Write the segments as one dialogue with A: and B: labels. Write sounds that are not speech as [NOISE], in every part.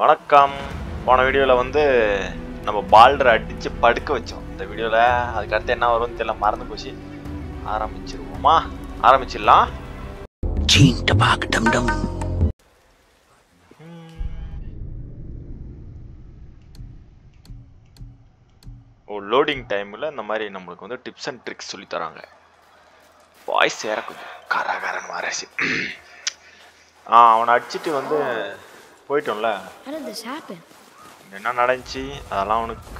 A: வணக்கம். போன வீடியோவில் வந்து நம்ம பால்டரை அடித்து படுக்க வச்சோம். இந்த வீடியோவில் அதுக்கு அடுத்து என்ன வரும்னு தெரியல மறந்து போச்சு. ஆரம்பிச்சிருவோமா? ஆரம்பிச்சிடலாம். ஓ லோடிங் டைமில் இந்த மாதிரி நம்மளுக்கு வந்து டிப்ஸ் அண்ட் ட்ரிக்ஸ் சொல்லி தராங்க. வாய்ஸ் வேற கொஞ்சம் கரகரன் மாறாச்சு ஆ அவனை அடிச்சிட்டு வந்து போயிட்டோம்ல? என்ன நடந்துச்சு? அதெல்லாம் அவனுக்கு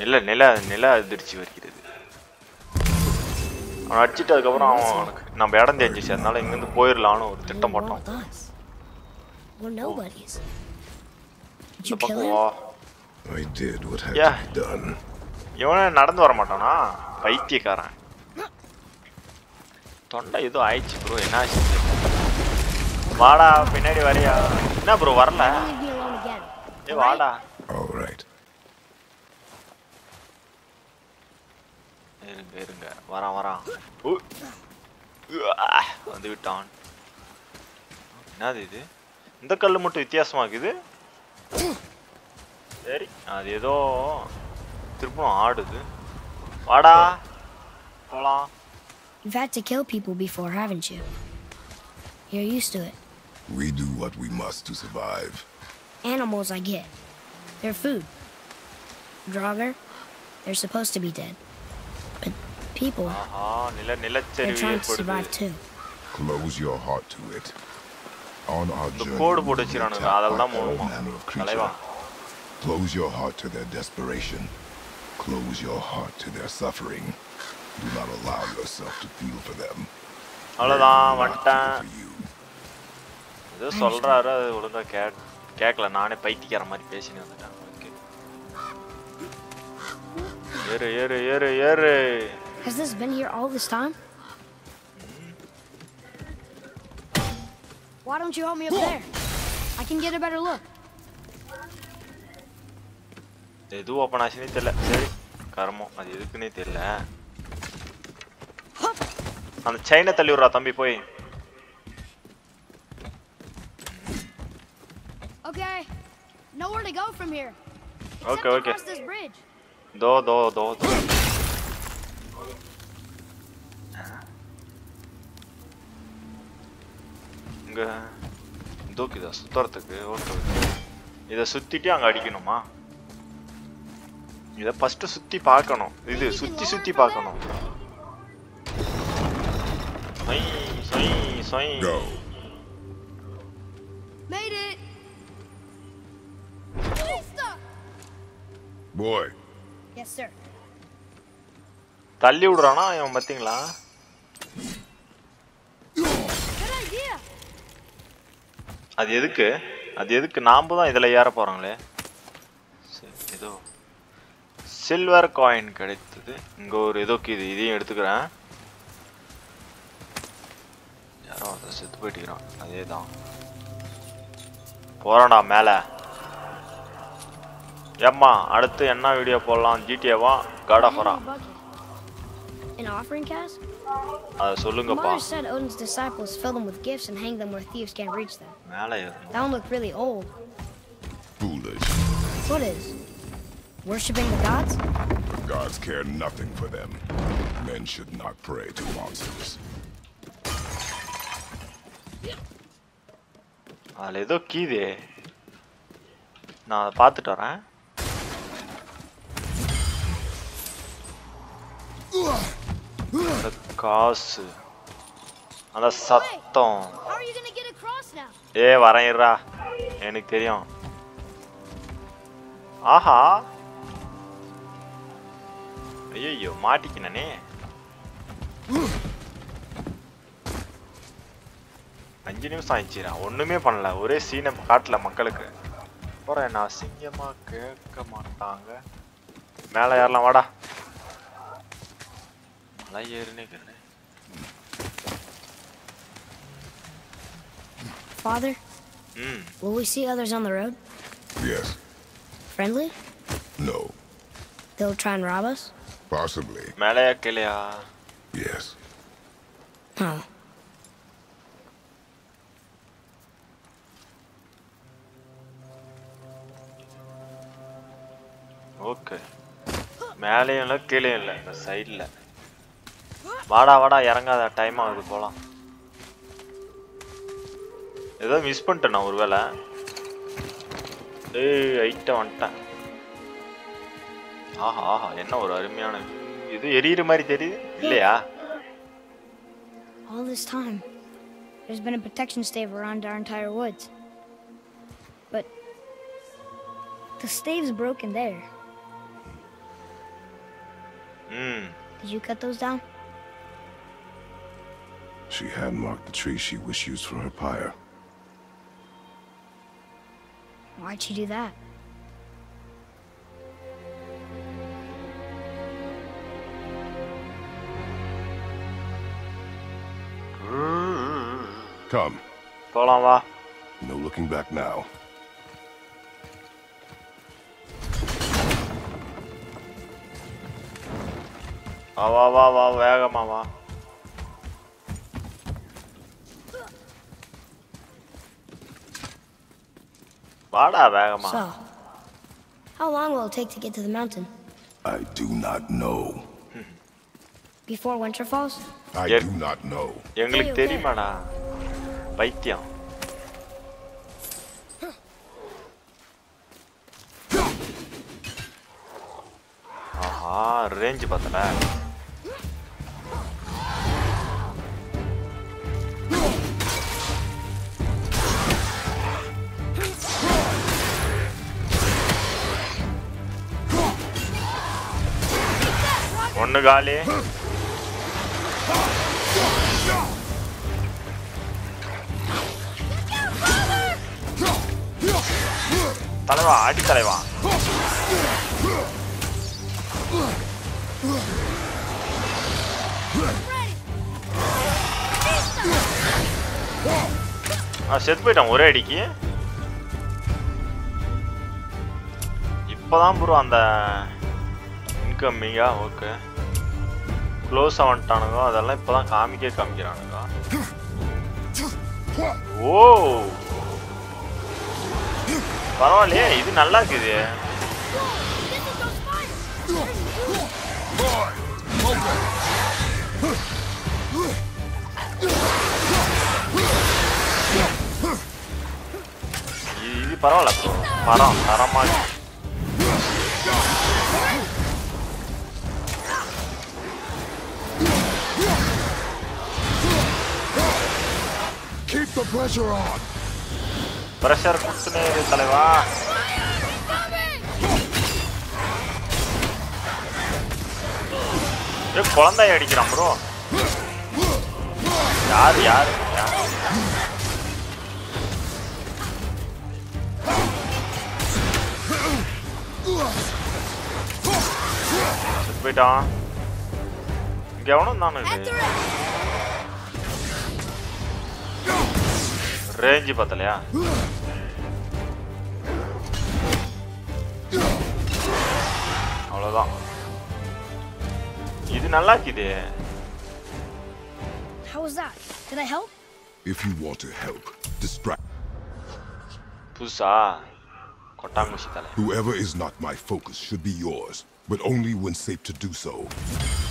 A: நில நில நில அதிர்ச்சி வருகிறது அவன் அடிச்சிட்டு அதுக்கப்புறம் அவன் அவனுக்கு நம்ம இடம் தெரிஞ்சிச்சு. அதனால இங்கேருந்து போயிடலான்னு ஒரு திட்டம் போட்டோம். இந்த
B: you kill
A: பக்கம்? வா
C: I did what had
A: Yeah.
C: to be done.
A: இவனே நடந்து வர மாட்டானா? பைத்தியக்காரன். தொண்டை ஏதோ ஆயிடுச்சு ப்ரோ என்ன ஆச்சு? வாடா பின்னாடி வரியா? என்ன ப்ரோ வரல. ஏ வாடா.
C: Right.
A: இருங்க இருங்க. வரான் வரான். வந்து விட்டான். என்னது இது? இந்த கல் மட்டும் வித்தியாசமா இருக்குது? சரி. அது ஏதோ திருப்பணும் ஆடுது. வாடா. போலாம்.
B: You've had to kill people before, haven't you? You're used to it.
C: We do what we must to survive.
B: Animals I get. They're food. Draugr, they're supposed to be dead. But people, they're trying to survive too.
C: Close your heart to it. On our journey, we manner of creature. Close your heart to their desperation. Close your heart to their suffering. Do not allow yourself to feel for them. They will not feel for you.
A: ஏதோ சொல்றாரு அது ஒழுங்கா K கேட்கல. நானே பைத்தியக்கார மாதிரி பேசினு வந்துட்டேன். ஏறு ஏறு ஏறு ஏறு.
B: Has this been here all this time? Why don't you help me up there? I can get a better look.
A: எது ஓப்பன் ஆச்சுன்னே தெரியல. சரி கர்மம். அது எதுக்குன்னே தெரியல. அந்த செயினை தள்ளி விட்றா தம்பி போய்
B: Okay, nowhere to go from here.
A: Okay, okay.
B: across this bridge.
A: தோ தோ தோ தோ இங்க தூக்கிதா சுத்துறதுக்கு ஓகே இதை சுத்திட்டு அங்க அடிக்கணுமா இதை ஃபர்ஸ்ட் சுத்தி பார்க்கணும் இது சுத்தி சுத்தி பார்க்கணும் சொய், சொய், சொய்.
C: Boy,
B: Yes, sir.
A: தள்ளி விடுறானா இவன் பாத்தீங்களா?
B: Good idea.
A: அது எதுக்கு? அது எதுக்கு? நாம தான் இதில் ஏற போகிறாங்களே சரி ஏதோ சில்வர் காயின் கிடைத்தது. இங்கே ஒரு ஏதோ இது இதையும் எடுத்துக்கிறேன். யாரோ அதை செத்து போயிட்டுக்கிறான் அதே தான் போகிறோம்டா மேலே. ஏம்மா அடுத்து என்ன வீடியோ போடலாம் ஜிடிஏவா காட் ஆஃப் வரா
B: Bucket. An offering cask?
A: அதை
B: The
A: சொல்லுங்கப்பா
B: mother said Odin's disciples fill them with gifts and hang them where thieves can't reach them.
A: மேலே ஏறணும்
B: That one looked really old.
C: foolish.
B: What is? Worshipping the gods?
C: The gods care nothing for them. Men should not pray to monsters.
A: அதில் ஏதோ கீதே நான் அதை பார்த்துட்டு வரேன் அந்த காசு அந்த சத்தம்? ஏ வரேன்டா. எனக்கு தெரியும். ஆஹா. ஐயோ மாட்டிக்கினே அஞ்சு நிமிஷம் ஆயிடுச்சுடா. ஒண்ணுமே பண்ணல. ஒரே சீனை காட்டல மக்களுக்கு. அப்புறம் என்ன அசிங்கமா கேட்க மாட்டாங்க. மேலே ஏறலாம். வாடா.
B: Father?
A: Hmm.
B: Will we see others on the road?
C: Yes.
B: Friendly?
C: No.
B: They'll try and rob us?
C: Possibly. Yes.
B: Oh.
A: Okay மேலேயும் இல்லை கீழேயும் இல்லை இந்த சைடில் வாடா வாடா இறங்காத டைம் ஆகுது போகலாம் ஏதோ மிஸ் பண்ணிட்டேன் நான் ஒருவேளை ஏய் ஐட்டம் வந்துட்டேன் ஆஹா ஆஹா என்ன ஒரு அருமையான இது எரியிற மாதிரி தெரியுது இல்லையா
B: All this time, there's been a protection stave around our entire woods. But the stave's broken there.
A: ம்
B: Did you cut those down?
C: She had marked the tree she wished used for her pyre.
B: Why'd she do that?
C: Come.
A: Follow me.
C: No looking back now.
A: Av av av av, her er mamma. வாடா வேகமா
B: So, how long will it take to get to the mountain?
C: I do not know.
B: Before winter falls?
C: I
A: Yep.
C: do not know.
A: எங்களுக்கு தெரியுமாடா பைத்தியம் ஆஹா range பார்த்தல ஒன்று காலி தலைவா அடி தலைவா செத்து போயிட்டான் ஒரே அடிக்கு இப்போதான் ப்ரோ அந்த இன்கம்மிங்கா ஓகே க்ளோஸ் வந்துட்டானுங்க அதெல்லாம் இப்போதான் காமிக்க காமிக்கிறானுங்க. ஓ பரவாயில்லையே இது நல்லா இருக்குது. இது பரவாயில்ல. ப்ரோ பரம் தரமா
C: the pressure on.
A: ப்ரெஷர் கொடுத்துனே இரு தலைவா ஏ குழந்தைய அடிக்கிறான் ப்ரோ யார் யார் யார்? செத்து போயிட்டான் இங்க தானே இது ரேஞ்சு பத்தலையா அவ்வளோதான் இது நல்லா இருக்குது
B: How was that? Did I help?
C: If you want to help, distract.
A: புதுசா கொட்டாங்குச்சி தலை
C: Whoever is not my focus should be yours, but only when safe to do so.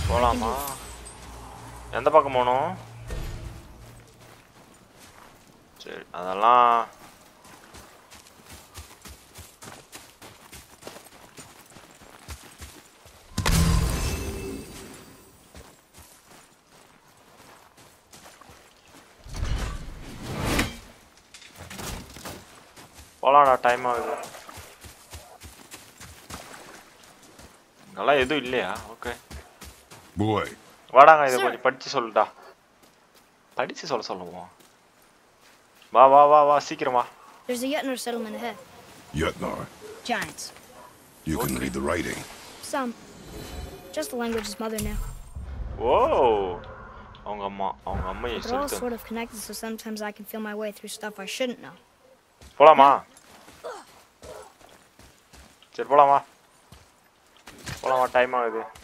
A: போலாமா எந்த பக்கம் போகணும் சரி அதெல்லாம் போலாம்டா டைம் ஆகுது. இங்கெல்லாம் எதுவும் இல்லையா? ஓகே வாடாங்க இதை. கொஞ்சம் படிச்சு சொல்லுடா. படிச்சு சொல்ல சொல்லுவோம். Vá, vá, vá, vá, síkir hana.
B: There's a Yetnar settlement ahead.
C: Yetnar?
B: Giants.
C: You can read the writing?
B: Some. Just the language is mother
A: now. Whoa!
B: They're all sort of connected, so sometimes I can feel my way through stuff I shouldn't know.
A: Hola, ma. Hola, ma. Hola, ma. Time out.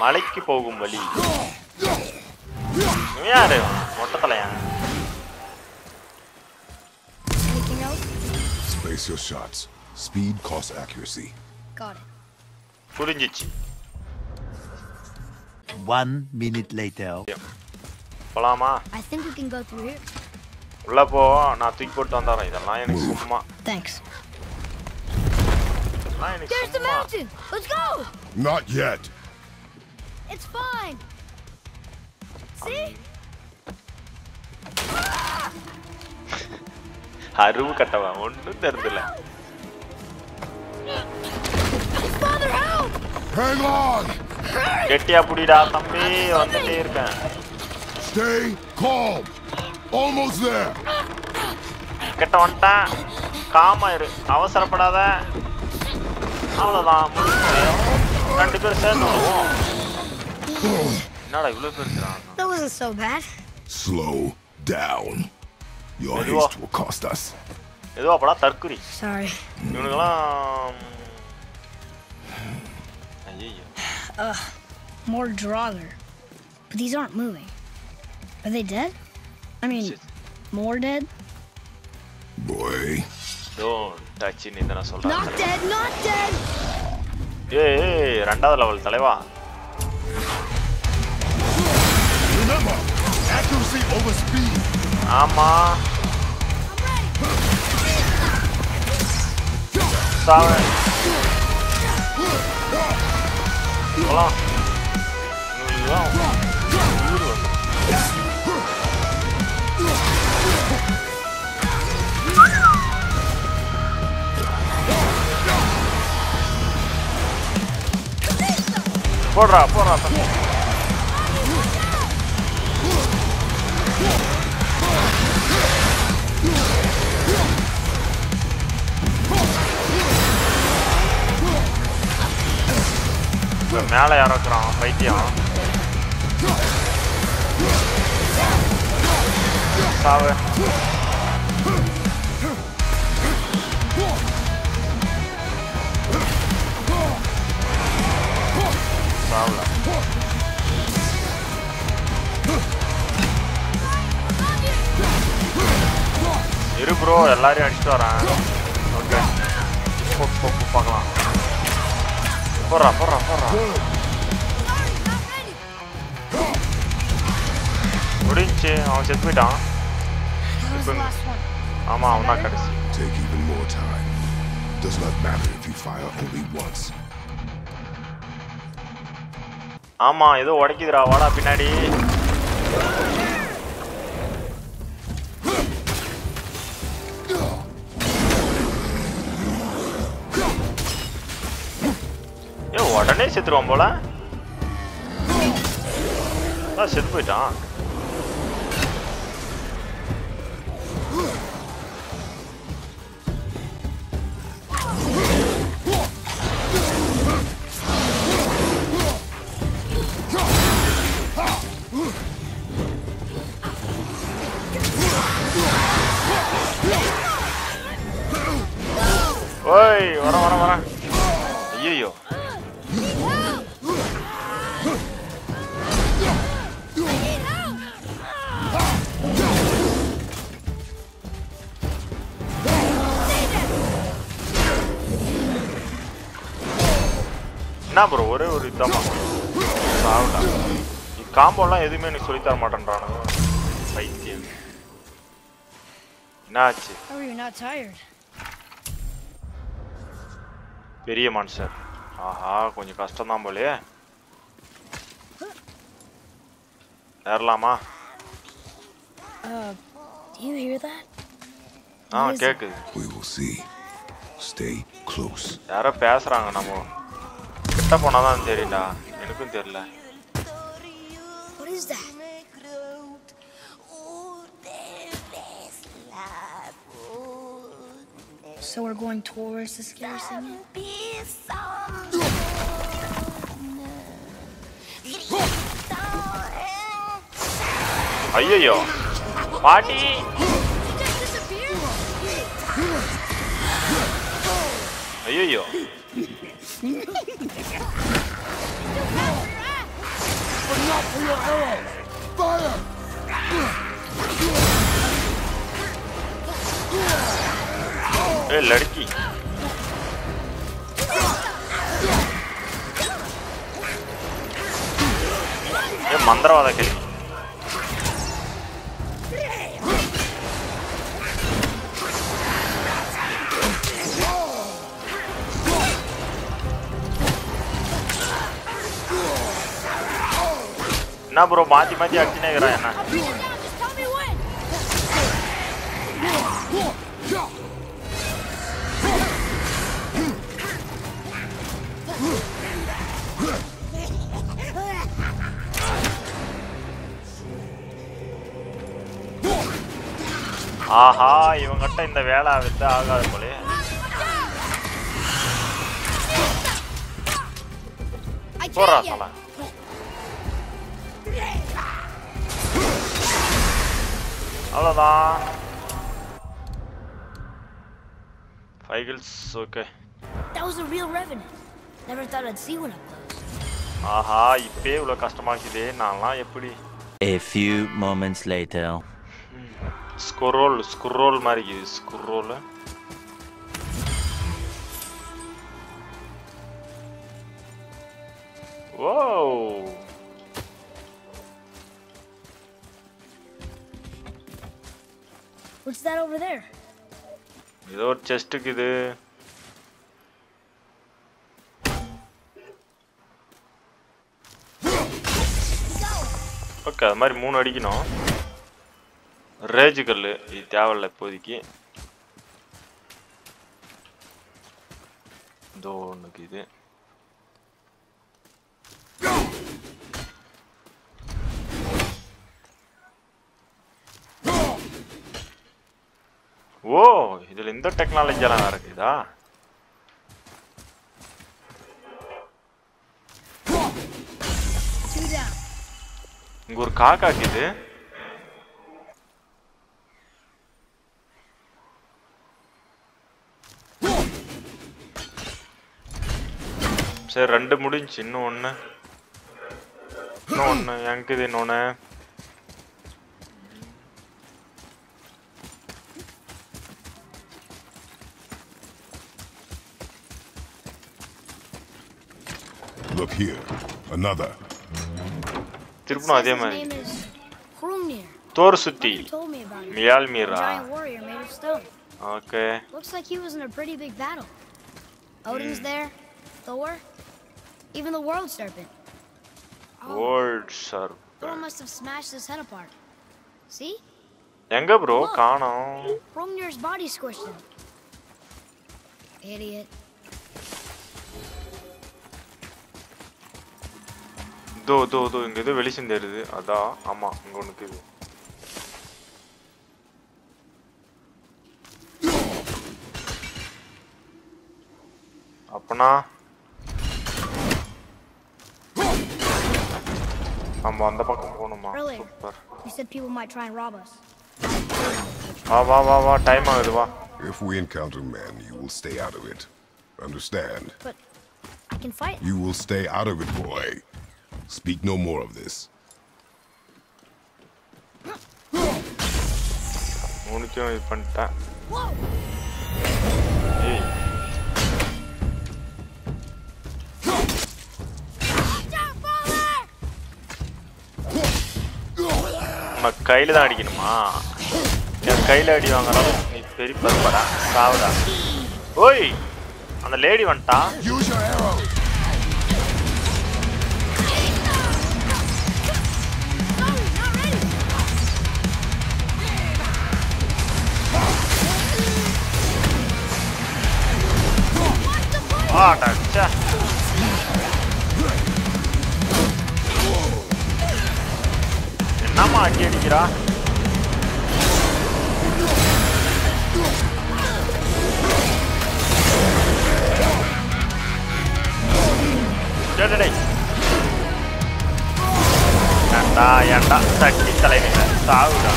A: மலைக்கு போகும் வழி இவன் யாரு மொட்டை தலையா
B: Anything else?
C: Space your shots. Speed costs accuracy.
B: Got it.
A: புரிஞ்சிச்சு
D: One minute later.
A: போலாமா
B: I think we can go through here.
A: உள்ள போ நான் தூக்கி போட்டு வந்தாரேன் இதெல்லாம் எனக்கு சும்மா
B: Thanks.
A: இதெல்லாம் எனக்கு
B: There's the
A: சும்மா
B: mountain! Let's go!
C: Not yet.
B: It's fine! See?
A: அருவு கட்டவன் ஒன்றும் தெரிஞ்சில்ல
B: Father, help!
C: Hang on!
A: கெட்டியா புடிடா தம்பி வந்துட்டே இருக்கேன்
C: Stay calm. Almost there.
A: கிட்ட வந்துட்டேன் காமா இரு அவசரப்படாத அவ்வளோதான். ரெண்டு பேரும் சேர்ந்து வருவோம் என்னடா இவ்வளோ பேர் இருக்கிறாங்க
B: That wasn't so bad.
C: Slow down. Your
A: Very well.
C: haste will cost us.
A: எதுவா படா தற்குறி
B: Sorry.
A: இவனுங்கெல்லாம் ஐயோ
B: More Draugr. But these aren't moving. Are they dead? I mean,
A: Shit.
B: more dead?
C: Boy.
A: Don't touch நீ தானே
B: Not
A: சொல்கிறேன்
B: dead, not dead!
A: ஏய் ஏய், ரெண்டாவது level தலைவா
C: Remember, accuracy over speed.
A: Ama. Sorry. Hold on. Porra, porra, porra. மேலே இறக்குறான் பைத்தியம். சாவு. சாவுல. இரு ப்ரோ எல்லாரையும் அடிச்சுட்டு வரேன். ஓகே பார்க்கலாம். போ போ போ, பார்க்கலாம் போடுறா போடுறா போடுறா முடிஞ்சுச்சு அவன் செத்து போயிட்டான்
B: That was the last one.
A: ஆமா அவன் தான் கடைசி
C: Take even more time. Does not matter if you fire only once.
A: ஆமா ஏதோ உடைக்குதுடா வாடா பின்னாடி trombola? Lan seni koyacağım ha. என்ன ப்ரோ ஒரே ஒரு இதாமா சாவுடா. காம்போலாம் எதுவுமே எனக்கு சொல்லித் தர மாட்டேன்றானுங்க பைத்தியம். என்னாச்சு? பெரிய மனுஷர் ஆஹா கொஞ்சம் கஷ்டம்தான் போலயே. ஏறலாமா?
B: Uh?
A: ஆ? கேக்குது.
C: We will see. Stay close.
A: யாரோ பேசுறாங்க நம்ம. கிட்ட போனாதான் தெரியும்டா எனக்கும் தெரியல?
B: So we're going towards the scary singing?
A: ஐயோ பாட்டி ஐயோ
C: but not for your arrows! Fire!
A: Hey, என்ன ப்ரோ மாத்தி மாத்தி அடிச்சுனே இருக்கிறான் என்ன. ஆஹா இவங்கிட்ட இந்த வேலை வந்து ஆகாது போலே போறா அவ்வளோதான் ஃபைகிள்ஸ் okay
B: That was a real revenant. Never thought I'd see one up close.
A: ஆஹா இப்பே இவ்வளோ கஷ்டமாக்குதே நான்லாம் எப்படி
D: A few moments later.
A: Scroll scroll மாதிரி இருக்குது scroll
B: What's that over there?
A: ஏதோ ஒரு செஸ்ட்டுக்கு இது. ஓகே அது மாதிரி மூணு அடிக்கணும். ரேஜ் கல் இது தேவையில்ல இப்போதைக்கு. இதோ ஒன்றுக்கு இது. ஓ இதில் இந்த டெக்னாலஜியெல்லாம் இருக்குதா இங்க ஒரு காக்காக்குது சரி ரெண்டு முடிஞ்சுச்சு இன்னும் ஒன்று இன்னும் ஒன்று எனக்கு இது
B: இன்னொன்று him. A
A: மியால்மீரா
B: giant warrior made of stone.
A: Okay
B: Looks like he was in a pretty big battle. Odin's there, Thor, even the world serpent. Oh,
A: old sir
B: Thor must have smashed his head apart. See?
A: எங்க bro காணோம்
B: Hrungnir's body squished him. Idiot.
A: தோ தோ தோ இங்க ஏதோ வெளிச்சம் தெரியுது அதான் ஆமா இங்க ஒண்ணு இருக்குது அப்பனா ஆமா அந்த பக்கம் போகணுமா
B: Earlier.
A: Super
B: You said people might try and rob us.
A: வா வா வா வா டைம் ஆகுது வா
C: If we encounter men, you will stay out of it. Understand?
B: But I can fight.
C: You will stay out of it, boy. Speak no more of this.
A: இது பண்ணிட்டேன்! ஏய்! உன்னை கையில தான் அடிக்கணுமா என் கையில அடி வாங்குறோம் நீ பெரிய பருப்படா சாவுடா ஓய் அந்த லேடி வந்துட்டா
B: the blade!
A: ஆடா ச்சே. என்னம்மா அடி அடிக்கிறா டேய், டேய், டேய். ஏன்டா ஏன்டா தட்டி தலைவிங்க சாவுடா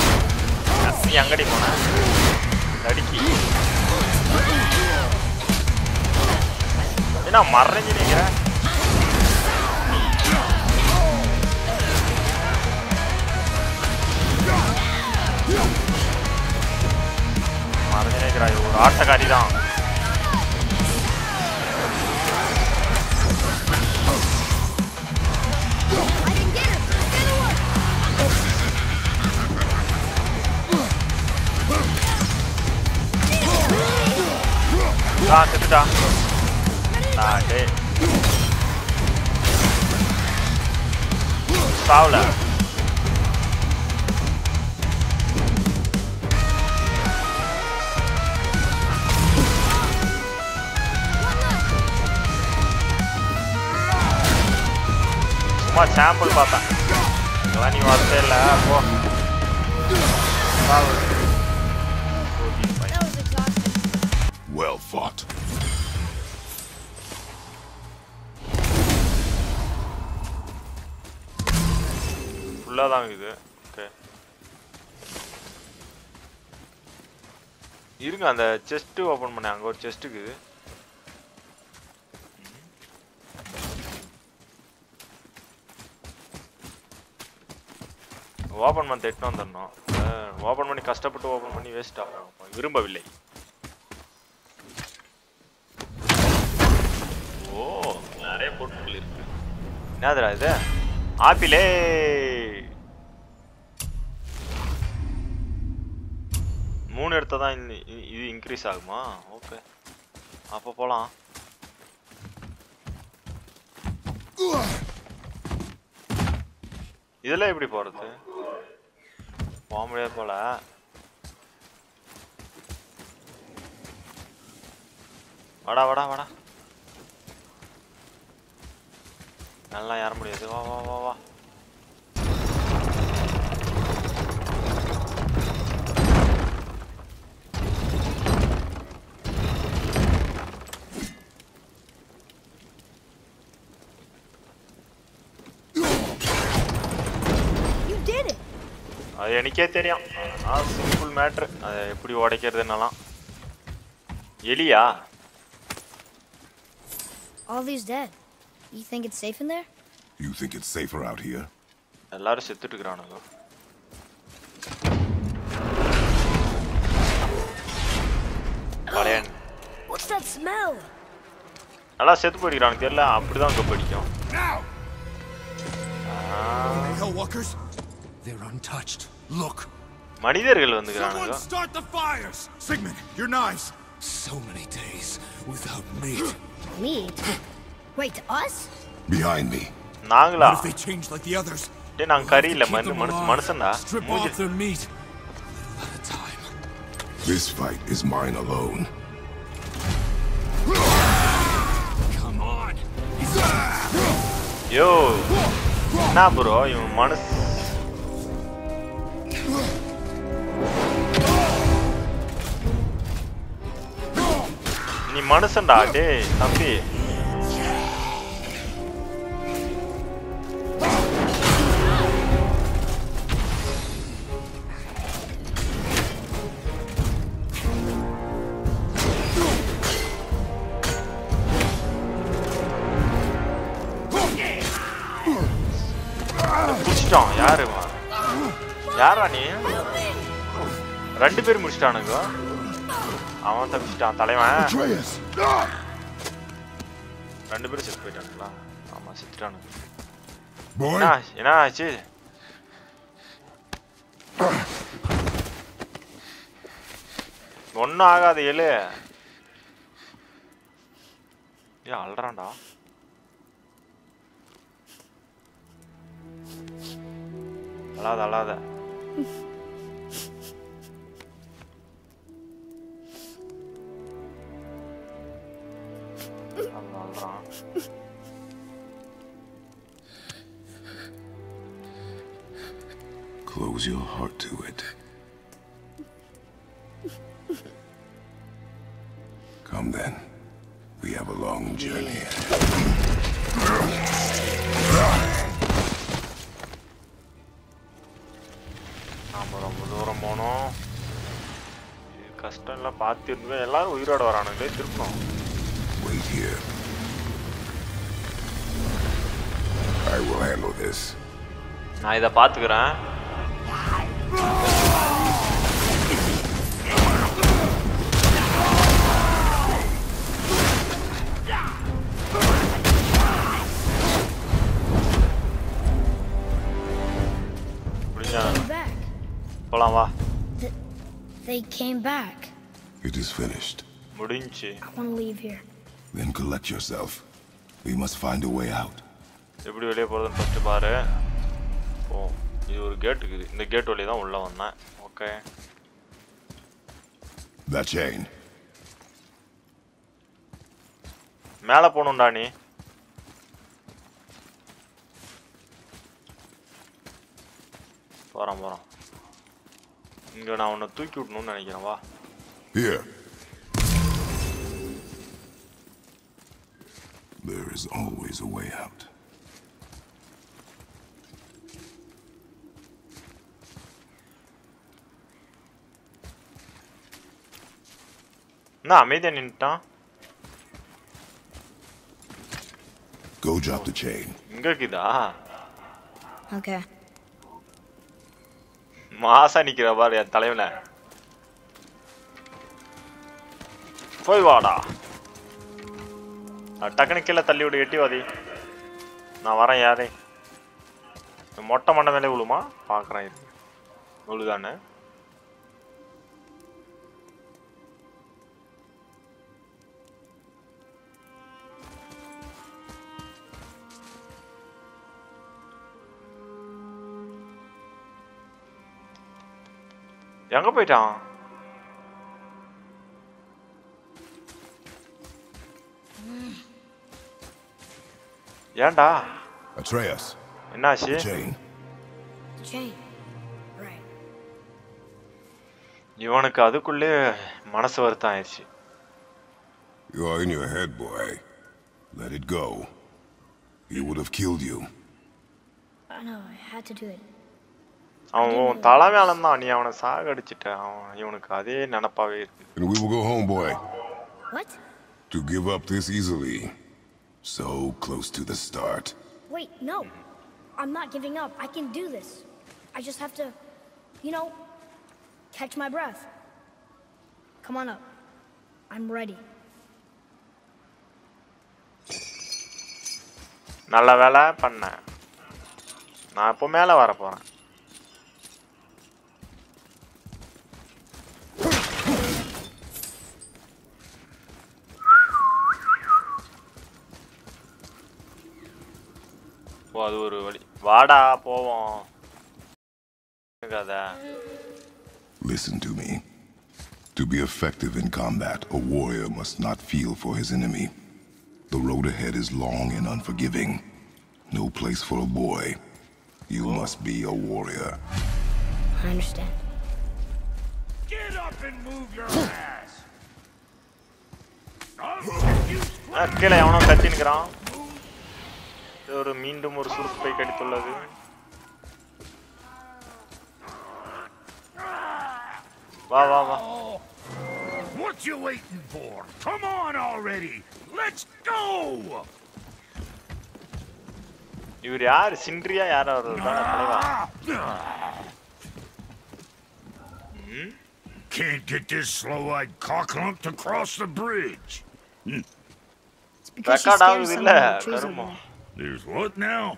A: நீ எங்கடி போன நடிக்கி Tidak marah jadi kira. Marah jadi kira itu. Ada kali dong. Ah, c'est dah டேய் சாவல சும்மா சாம்பிள் பார்த்தேன் இதெல்லாம் நீ வரதே இல்லை போ ஃபுல்லாக தான் இருக்குது ஓகே இருங்க அந்த செஸ்ட்டு ஓப்பன் பண்ணேன் அங்கே ஒரு செஸ்ட் ஓப்பன் பண்ண எட்டு வந்துடணும். ஓப்பன் பண்ணி கஷ்டப்பட்டு ஓப்பன் பண்ணி வேஸ்ட் ஆகும் விரும்பவில்லை. ஓ நிறைய பொருட்கள் இருக்கு. என்னதுடா இது? ஆப்பிளே! மூணு எடுத்தா தான் இது இன்க்ரீஸ் ஆகுமா? ஓகே அப்போ போகலாம் இதெல்லாம் எப்படி போகிறது போக முடியாது போல. வாடா வாடா வாடா. நல்லா ஏற முடியாது. வா வா வா வா. எனக்கே தெரியும் ஆ சிம்பிள் மேட்ரு அதை எப்படி உடைக்கிறதுன்னலாம் எலியா
B: All these dead. You think it's safe in there?
C: You think it's safer out here?
A: எல்லாரும் செத்துட்டு இருக்கிறானுங்க பழையன்
B: What's that smell?
A: நல்லா செத்து போயிருக்கிறானுங்க தெரியல அப்படிதான் கப்பு அடிக்கும்
C: Now!
A: ஆ,
E: Hellwalkers? They're untouched. Look.
A: மனிதர்கள் வந்துக்கிறானுங்க
E: start the fires! Sigmund, your knives! So many days without meat. [GASPS]
B: Meat? Wait, us?
C: Behind me.
A: நாங்களா
E: What if they change like the others?
A: டேய் நாங்க
E: We'll have
A: கறி
E: to
A: இல்ல
E: keep
A: மனு
E: them
A: மனுஷ
E: alive.
A: மனுஷன்டா
E: Strip
A: மூஞ்சி
E: off their meat. A little at a time.
C: This fight is mine alone.
E: Come on!
A: யோ என்ன bro இவன் மனுஷ நீ மனுஷன்டா டேய் தம்பி. முடிச்சிட்டான் யாரு யாரா நீ? ரெண்டு பேரும் முடிச்சிட்டானுங்க. அவன் தப்பிச்சிட்டான் தலைவன்! ரெண்டு பேரும் செத்து போயிட்டானுங்களா? ஆமா செத்துட்டானுங்க. என்ன ஆச்சு? ஒன்றும் ஆகாது எழு ஏன் அல்றான்டா. அழாத அழாத.
C: close your heart to it. Come then. We have a long journey.
A: நாம ரொம்ப தூரம் போனோம் இது கஷ்டம் இல்லை பார்த்துருந்தோம் எல்லாரும் உயிரோட வரானுங்களே திருப்பணும்
C: Wait here. I will handle this.
A: நான் இதை பார்த்துக்கிறேன் முடிஞ்சா
B: They're back.
A: போலாம் வா
B: They came back.
C: It is finished.
A: முடிஞ்சு
B: I want to leave here.
C: Then collect yourself. We must find a way out.
A: எப்படி வெளியே போகிறதுன்னு ஃபஸ்ட்டு பாரு ஓ இது ஒரு கேட் இருக்குது இந்த கேட் வழி தான் உள்ளே வந்தேன் ஓகே
C: That chain.
A: மேலே போகணும்டா நீ போகிறேன் போகிறேன் இங்கே நான் உன்னை தூக்கி விடணும்னு நினைக்கிறேன் வா
C: Here. There is always a way out.
A: என்ன அமைதியாக நின்ட்டான்
C: Go drop the chain.
A: இங்கே இருக்குதா?
B: Okay.
A: மாசா நிக்கிற பாரு என் தலைவன. போய் வாடா. டக்குனு கீழே தள்ளி விடு எட்டி வாதி நான் வரேன் யாரே. மொட்டை மண்டை மேலே விழுமா? பார்க்குறேன் இது. விழுதானே? எங்க போயிட்டான் ஏன்டா
C: Atreus,
A: என்னாச்சு
C: chain.
B: The chain. Right.
A: இவனுக்கு அதுக்குள்ளே மனசு வருத்தம் ஆயிடுச்சு
C: You are in your head, boy. Let it go. He would have killed you.
B: I know, I had to do it.
A: அவன் உன் தலை மேலந்தான் நீ அவனை சாகடிச்சிட்ட அவன் இவனுக்கு அதே நினப்பாவே இருக்கு
C: And we will go home, boy.
B: What?
C: To give up this easily. So close to the start.
B: Wait, no. I'm not giving up. I can do this. I just have to, you know, catch my breath. Come on up. I'm ready.
A: நல்ல வேலை பண்ணேன் நான் இப்போ மேலே வர போகிறேன் அது ஒரு வழி வாடா போவோம் கதை
C: Listen to me. To be effective in combat, a warrior must not feel for his enemy. The road ahead is long and unforgiving. No place for a boy. You must be a warrior.
B: I understand.
E: Get up and move your ass! [LAUGHS] I'll take you
A: ஒரு மீண்டும் ஒரு சுருப்பை கடித்துள்ளது வா வா வா
E: What you waiting for? Come on already! Let's go!
A: இவர் யார் சின்ரியா யாரோ ஒரு தலைவா
E: Can't get this slow-eyed cocklump to cross the bridge.
B: It's because she
A: record
B: scares
E: there's what now?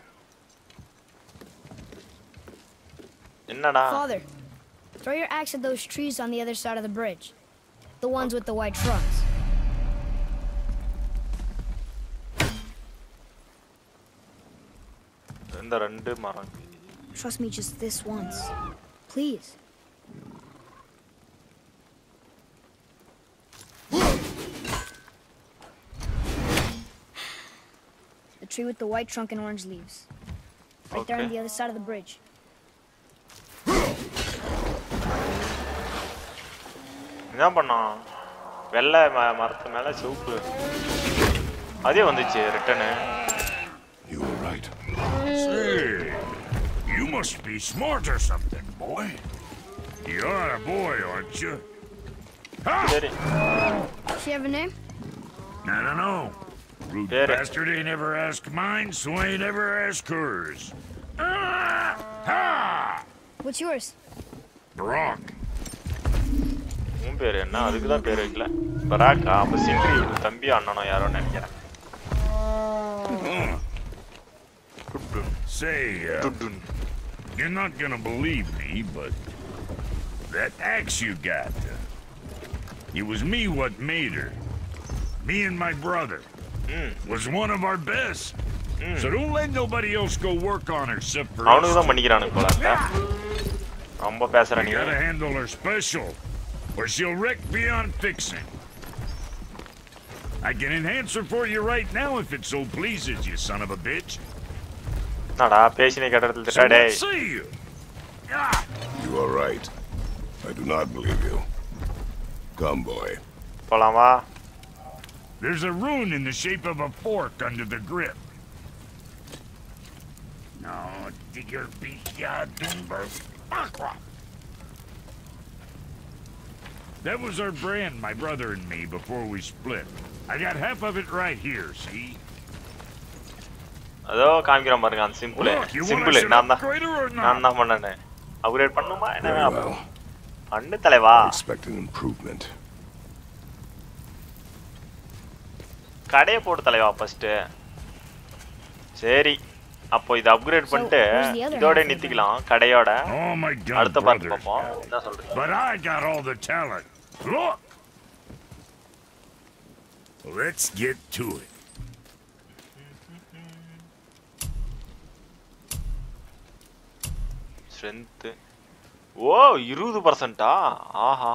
B: Father, throw your axe at those trees on the other side of the bridge. The ones with the white trunks. Trust me just this once. Please. tree with the white trunk and orange leaves. Right there on
A: Okay.
B: the other side of the bridge.
A: என்ன பண்ணான் வெள்ளை ம- மரத்து மேல சிவப்பு அதே வந்துச்சு return
C: You were right.
E: Say, you must be smart or something, boy. You're a boy, aren't you? Ha!
A: சரி
B: She have a name?
E: I don't know. Rude
A: Get it.
E: bastard ain't ever asked mine, so ain't ever asked hers. Ah! Ha!
B: What's yours?
E: Brock.
A: உன் பேர் என்ன அதுக்கு தான் பேர் வைக்கல பராக்கா அப்ப சின்ரி தம்பி அண்ணனோ யாரோ நினைக்கிறேன் டுட்டுன்,
E: Say, uh,
A: டுட்டுன்.
E: you're not gonna believe me, but that axe you got, uh, It was me what made her. Me and my brother. Was one of our best. So don't let nobody else go work on her except for
A: அவனுக்கு
E: us.
A: தான் பண்ணிக்கிறானுங்க போல அக்கா. ரொம்ப பேசுற
E: You
A: நீ
E: gotta handle her special, or she'll wreck beyond fixing. I can enhance her for you right now if it so pleases you, son of a bitch.
A: என்னடா பேசினே கட்டடத்தில்
E: So
A: திட்டா டேய்
E: what say you? Ah,
C: You are right. I do not believe you. Come, boy.
A: போலாமா
E: there's a rune in the shape of a fork under the grip. No, digger beat ya, Dunbar. That was our brand, my brother and me, before we split. I got half of it right here, see?
A: அதோ காமிக்கிறோம் பாருங்க அந்த simple
E: Look, you want
A: simple
E: us to
A: நான் தான்
E: upgrade her or
A: நான்
E: not?
A: தான் பண்ணனே upgrade பண்ணுமா என்ன
C: Very
A: வேணாம்
C: well.
A: பண்ணு தலைவா
C: I expect an improvement.
A: கடையை போட்டு தலைவா ஃபர்ஸ்ட் சரி அப்போ இதை அப்கிரேட் பண்ணிட்டு இதோட நிறுத்திக்கலாம் கடையோட
E: Oh,
A: அடுத்த பார்த்து. பார்ப்போம் என்ன.
E: Look! Let's get to it.
A: Strength ஓ இருபது பர்சன்டா ஆஹா